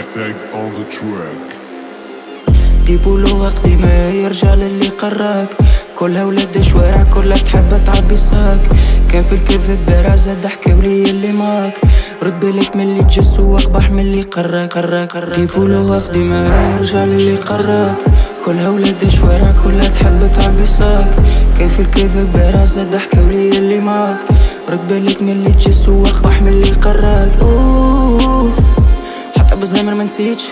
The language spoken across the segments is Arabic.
Sag on the track. جيبوا لغة قديمة يرجع للي قراك. كلها ولاد شوارع كلها تحب تعبي صاك كان في الكذب برازة ضحكة ولي اللي معاك. رد بالك من اللي تجس وأقبح من اللي قراك قراك قراك جيبوا لغة قديمة يرجع للي قراك. كلها ولاد شوارع كلها تحب تعبي صاك كان في الكذب برازة ضحكة ولي اللي معاك. رد بالك من اللي تجس وأقبح من اللي قراك. أوه. حتى بزهمر ما نسيتش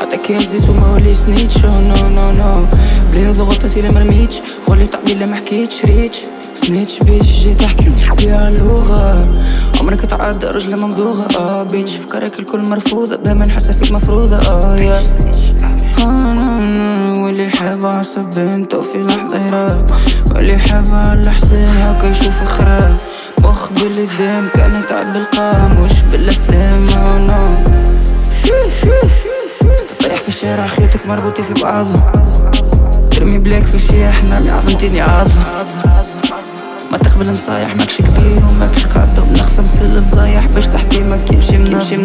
حتى كي هزيت وما ولي سنيتش نو نو نو بلي ضغطتي لا مرميتش خولي تعبي لا ما حكيتش ريتش سنيتش بيتش جيت احكي بيها اللغة عمرك تعدى رجلة ممضوغة آه بيتش فكرك الكل مرفوضة دايما حاسة فيك مفروضة آه يا واللي حاب عصب بنته في لحظة يراب واللي حاب على حسين هكا يشوف خراب مخ بالقدام كانت عب بالقام وش بالافلام الشارع خيوطك مربوطين في بعضهم ترمي بلاك في الشيح نرمي عظمتيني عظم ما تقبل نصايح ماكش كبير وماكش قد بنقسم في الفضايح باش تحتي ما يمشي مناجم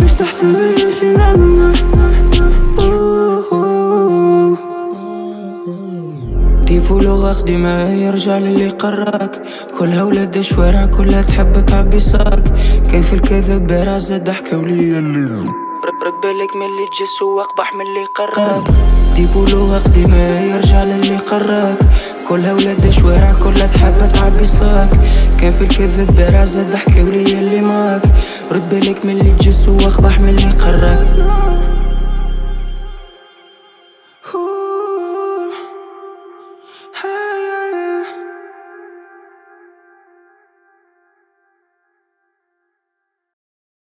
باش تحتي ما يمشي مناجم ديفو لغة قديمة يرجع للي قراك. كلها ولاد شوارع كلها تحب تعبي صاك كان في الكذب برازة ضحكة وليا اللي رد بالك من اللي تجس واقبح من اللي قراك ديبو لغة قديمة يرجع للي قراك كلها ولاد شوارع كلها تحب تعبي صاك كان في الكذب برازة ضحكة وليا اللي معاك رد بالك من اللي تجس واقبح من اللي قراك